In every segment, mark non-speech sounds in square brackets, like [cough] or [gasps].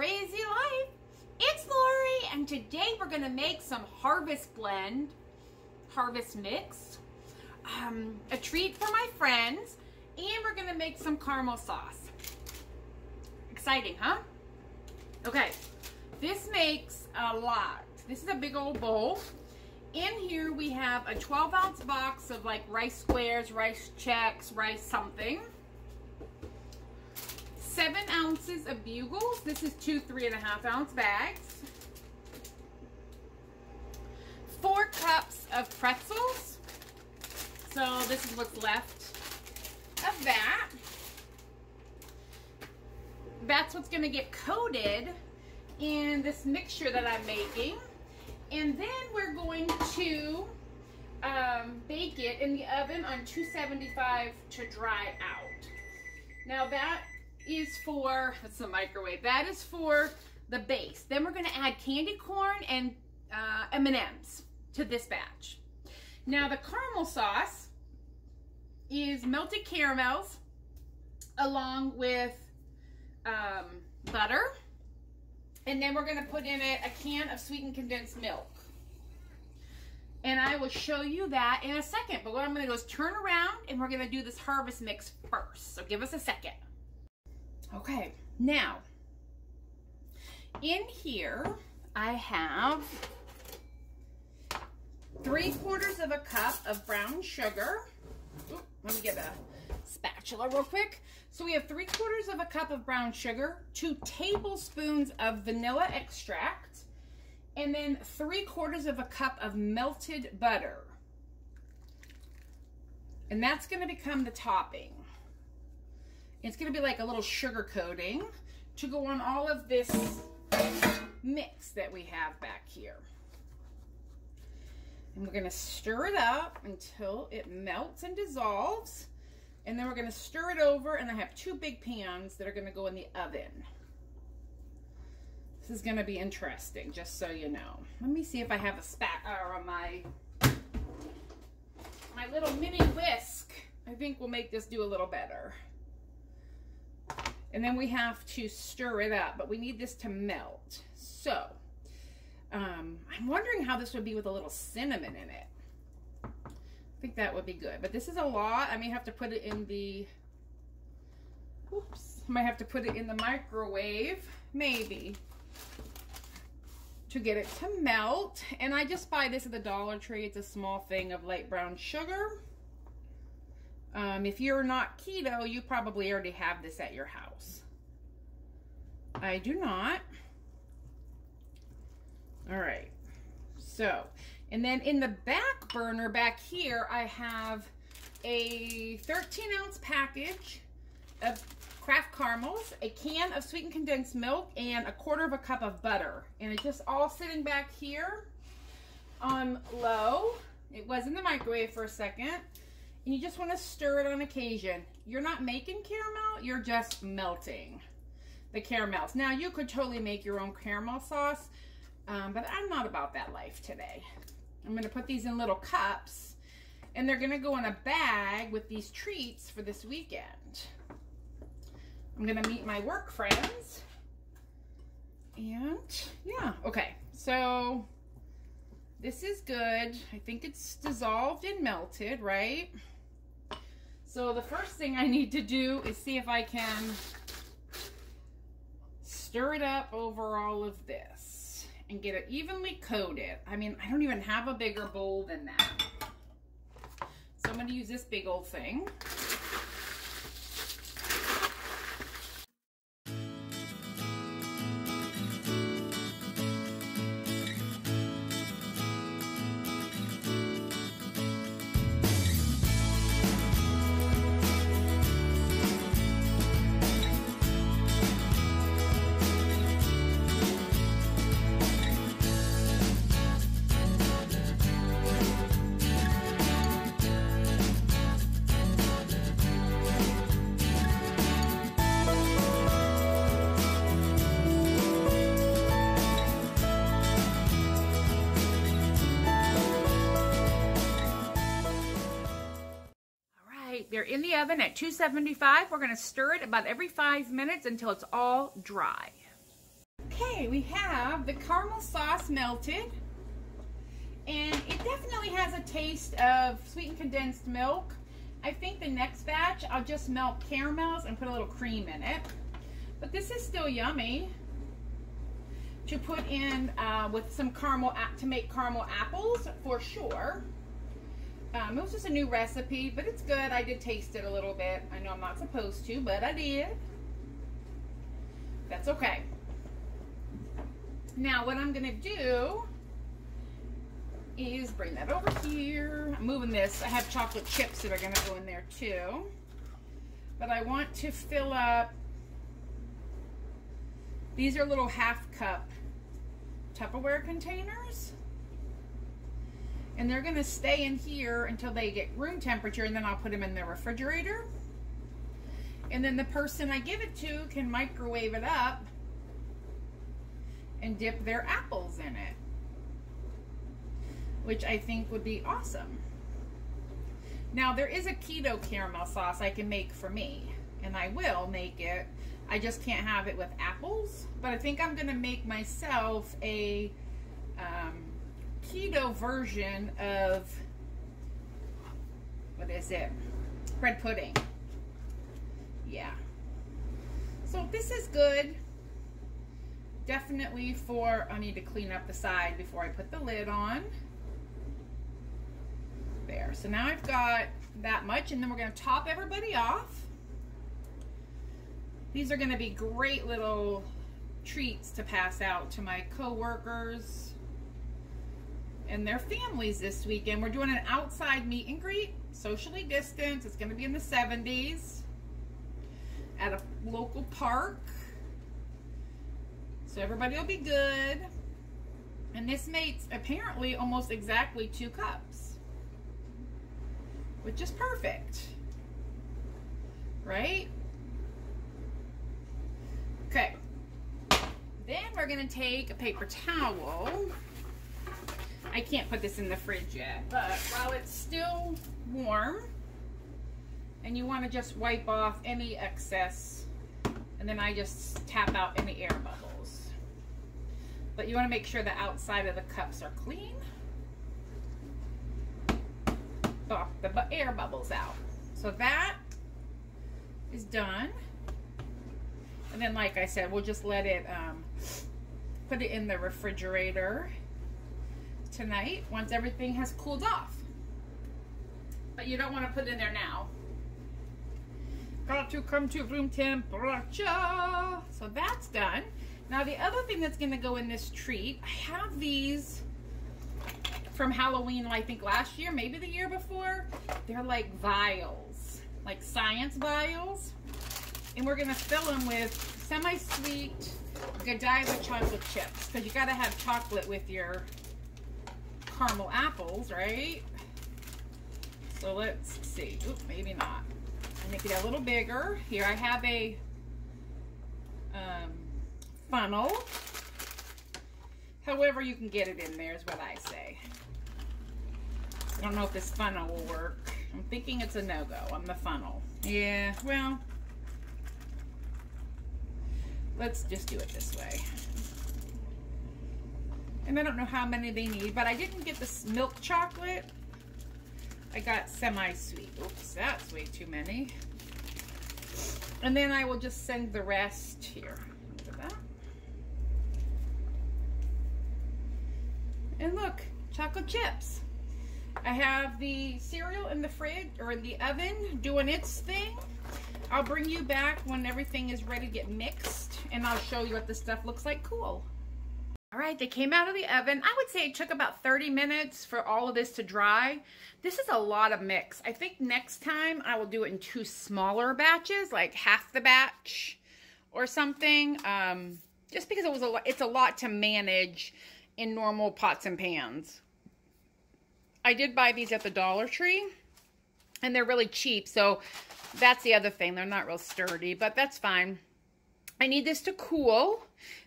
crazy life. It's Lori, and today we're gonna make some harvest blend, harvest mix, um, a treat for my friends, and we're gonna make some caramel sauce. Exciting, huh? Okay, this makes a lot. This is a big old bowl. In here we have a 12 ounce box of like rice squares, rice Chex, rice something seven ounces of bugles. This is two three and a half ounce bags. Four cups of pretzels. So this is what's left of that. That's what's gonna get coated in this mixture that I'm making. And then we're going to um, bake it in the oven on 275 to dry out. Now that is for, that's the microwave, that is for the base. Then we're gonna add candy corn and uh, M&Ms to this batch. Now the caramel sauce is melted caramels along with um, butter. And then we're gonna put in it a can of sweetened condensed milk. And I will show you that in a second. But what I'm gonna do is turn around and we're gonna do this harvest mix first. So give us a second. Okay, now, in here, I have three quarters of a cup of brown sugar. Let me get a spatula real quick. So we have three quarters of a cup of brown sugar, two tablespoons of vanilla extract, and then three quarters of a cup of melted butter. And that's gonna become the topping. It's gonna be like a little sugar coating to go on all of this mix that we have back here. And we're gonna stir it up until it melts and dissolves. And then we're gonna stir it over and I have two big pans that are gonna go in the oven. This is gonna be interesting, just so you know. Let me see if I have a spat or my my little mini whisk. I think will make this do a little better. And then we have to stir it up, but we need this to melt. So, um, I'm wondering how this would be with a little cinnamon in it. I think that would be good. But this is a lot. I may have to put it in the, oops, I might have to put it in the microwave, maybe, to get it to melt. And I just buy this at the Dollar Tree. It's a small thing of light brown sugar. Um, if you're not keto, you probably already have this at your house. I do not. All right. So, and then in the back burner back here, I have a 13 ounce package of Kraft caramels, a can of sweetened condensed milk, and a quarter of a cup of butter. And it's just all sitting back here on low. It was in the microwave for a second and you just want to stir it on occasion. You're not making caramel, you're just melting the caramels. Now, you could totally make your own caramel sauce, um, but I'm not about that life today. I'm going to put these in little cups, and they're going to go in a bag with these treats for this weekend. I'm going to meet my work friends. And, yeah, okay. So, this is good. I think it's dissolved and melted, right? So the first thing I need to do is see if I can stir it up over all of this and get it evenly coated. I mean, I don't even have a bigger bowl than that. So I'm to use this big old thing. They're in the oven at 275. We're going to stir it about every five minutes until it's all dry. Okay, we have the caramel sauce melted. And it definitely has a taste of sweetened condensed milk. I think the next batch, I'll just melt caramels and put a little cream in it. But this is still yummy to put in uh, with some caramel, to make caramel apples for sure. Um, it was just a new recipe, but it's good. I did taste it a little bit. I know I'm not supposed to, but I did. That's okay. Now what I'm gonna do is bring that over here. I'm moving this. I have chocolate chips that are gonna go in there too. But I want to fill up, these are little half cup Tupperware containers. And they're gonna stay in here until they get room temperature and then I'll put them in the refrigerator. And then the person I give it to can microwave it up and dip their apples in it. Which I think would be awesome. Now there is a keto caramel sauce I can make for me. And I will make it. I just can't have it with apples. But I think I'm going to make myself a um, keto version of, what is it? Bread pudding. Yeah. So this is good. Definitely for, I need to clean up the side before I put the lid on. There. So now I've got that much and then we're going to top everybody off. These are going to be great little treats to pass out to my coworkers and their families this weekend. We're doing an outside meet and greet, socially distanced. It's going to be in the 70s at a local park. So everybody will be good. And this makes apparently almost exactly two cups. Which is perfect. Right? Okay. Then we're going to take a paper towel. I can't put this in the fridge yet, but while it's still warm, and you want to just wipe off any excess, and then I just tap out any air bubbles. But you want to make sure the outside of the cups are clean. Buff the air bubbles out. So that is done. And then, like I said, we'll just let it, um, put it in the refrigerator tonight once everything has cooled off. But you don't want to put it in there now. Got to come to room temperature. So that's done. Now the other thing that's going to go in this treat, I have these from Halloween, I think last year, maybe the year before. They're like vials, like science vials and we're gonna fill them with semi-sweet Godiva chocolate chips because you gotta have chocolate with your caramel apples, right? So let's see. Oop, maybe not. Make it a little bigger. Here I have a um, funnel. However you can get it in there is what I say. I don't know if this funnel will work. I'm thinking it's a no-go on the funnel. Yeah, well, Let's just do it this way. And I don't know how many they need, but I didn't get this milk chocolate. I got semi-sweet. Oops, that's way too many. And then I will just send the rest here. Look at that. And look, chocolate chips. I have the cereal in the fridge or in the oven doing its thing. I'll bring you back when everything is ready to get mixed and I'll show you what this stuff looks like cool. All right, they came out of the oven. I would say it took about 30 minutes for all of this to dry. This is a lot of mix. I think next time I will do it in two smaller batches, like half the batch or something. Um, just because it was a lot, it's a lot to manage in normal pots and pans. I did buy these at the Dollar Tree and they're really cheap. So that's the other thing. They're not real sturdy, but that's fine. I need this to cool.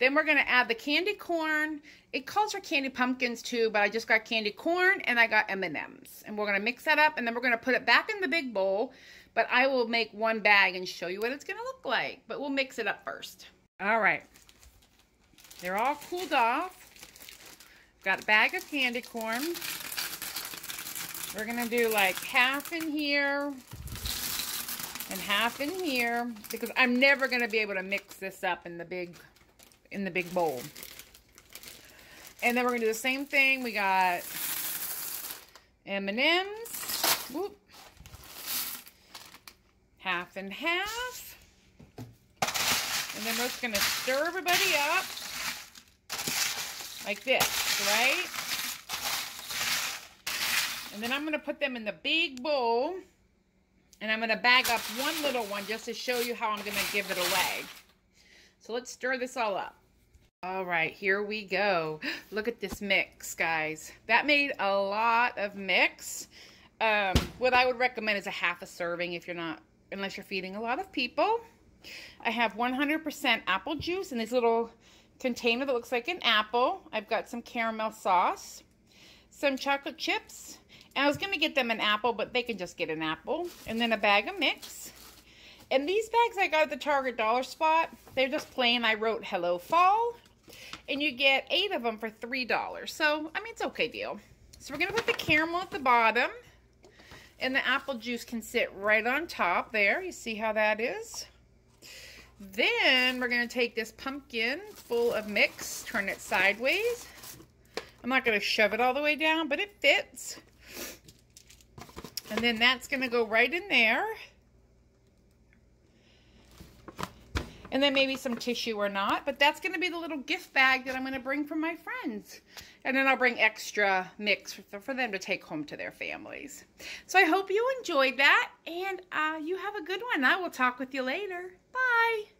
Then we're going to add the candy corn. It calls for candy pumpkins too, but I just got candy corn and I got M&Ms. And we're going to mix that up and then we're going to put it back in the big bowl. But I will make one bag and show you what it's going to look like. But we'll mix it up first. All right. They're all cooled off. Got a bag of candy corn. We're going to do like half in here and half in here because I'm never going to be able to mix this up in the big in the big bowl. And then we're going to do the same thing. We got M&M's. Half and half. And then we're just going to stir everybody up like this, right? And then I'm going to put them in the big bowl. And I'm going to bag up one little one just to show you how I'm going to give it away. So let's stir this all up. All right, here we go. [gasps] Look at this mix, guys. That made a lot of mix. Um, what I would recommend is a half a serving if you're not, unless you're feeding a lot of people. I have 100% apple juice in this little container that looks like an apple. I've got some caramel sauce, some chocolate chips, I was going to get them an apple, but they can just get an apple. And then a bag of mix. And these bags I got at the Target Dollar Spot, they're just plain. I wrote Hello Fall. And you get eight of them for $3. So, I mean, it's okay deal. So we're going to put the caramel at the bottom. And the apple juice can sit right on top there. You see how that is? Then we're going to take this pumpkin full of mix, turn it sideways. I'm not going to shove it all the way down, but it fits. And then that's going to go right in there. And then maybe some tissue or not. But that's going to be the little gift bag that I'm going to bring from my friends. And then I'll bring extra mix for, for them to take home to their families. So I hope you enjoyed that. And uh, you have a good one. I will talk with you later. Bye.